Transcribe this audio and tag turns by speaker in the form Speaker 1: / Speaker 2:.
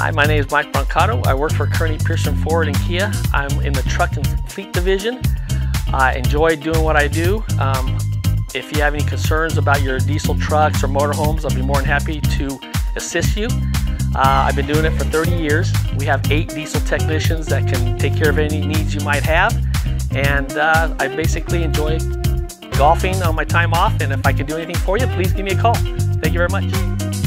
Speaker 1: Hi, my name is Mike Brancato. I work for Kearny Pearson Ford and Kia. I'm in the truck and fleet division. I enjoy doing what I do. Um, if you have any concerns about your diesel trucks or motorhomes, I'll be more than happy to assist you. Uh, I've been doing it for 30 years. We have eight diesel technicians that can take care of any needs you might have. And uh, I basically enjoy golfing on my time off. And if I can do anything for you, please give me a call. Thank you very much.